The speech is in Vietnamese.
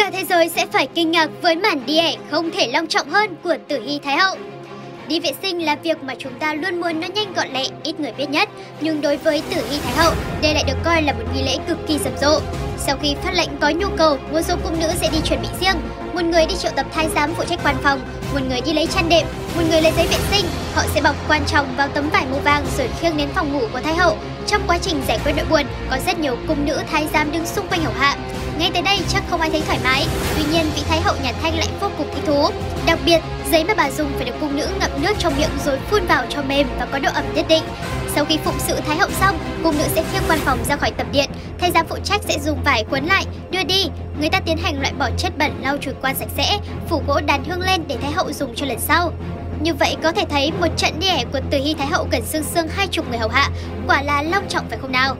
Cả thế giới sẽ phải kinh ngạc với màn đi ẻ không thể long trọng hơn của Tử Hy Thái Hậu. Đi vệ sinh là việc mà chúng ta luôn muốn nó nhanh gọn lẹ, ít người biết nhất. Nhưng đối với Tử Hy Thái Hậu, đây lại được coi là một nghi lễ cực kỳ rầm rộ. Sau khi phát lệnh có nhu cầu, một số cung nữ sẽ đi chuẩn bị riêng. Một người đi triệu tập thái giám phụ trách quan phòng, một người đi lấy chăn đệm, một người lấy giấy vệ sinh. Họ sẽ bọc quan trọng vào tấm vải màu vàng rồi khiêng đến phòng ngủ của Thái Hậu. Trong quá trình giải quyết nỗi buồn, có rất nhiều cung nữ thái giám đứng xung quanh hầu hạ. Ngay tới đây chắc không ai thấy thoải mái, tuy nhiên vị Thái Hậu nhà Thanh lại vô cùng thích thú. Đặc biệt, giấy mà bà dùng phải được cung nữ ngậm nước trong miệng rồi phun vào cho mềm và có độ ẩm nhất định. Sau khi phụng sự Thái Hậu xong, cung nữ sẽ khiêng quan phòng ra khỏi tập điện. Thái giám phụ trách sẽ dùng vải quấn lại, đưa đi. Người ta tiến hành loại bỏ chất bẩn lau chùi quan sạch sẽ, phủ gỗ đàn hương lên để Thái Hậu dùng cho lần sau. Như vậy có thể thấy một trận đẻ của Từ Hy Thái Hậu cần xương xương hai chục người hầu hạ, quả là long trọng phải không nào?